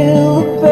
to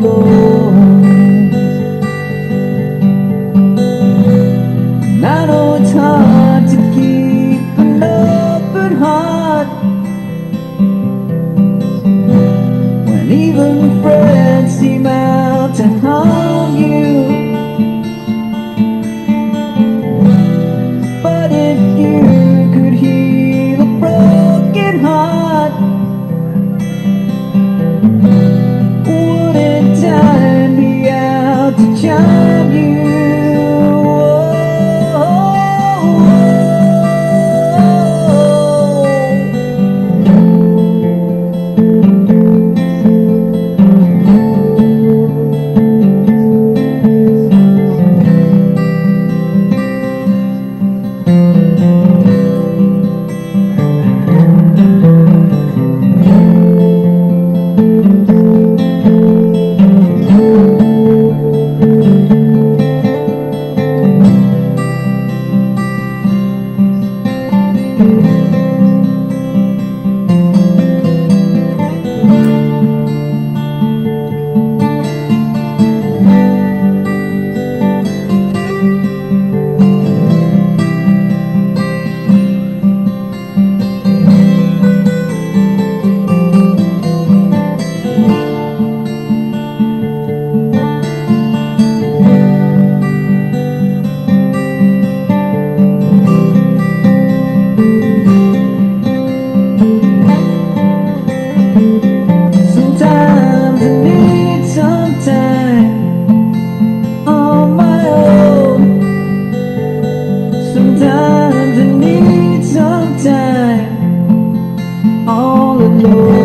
alone? All alone.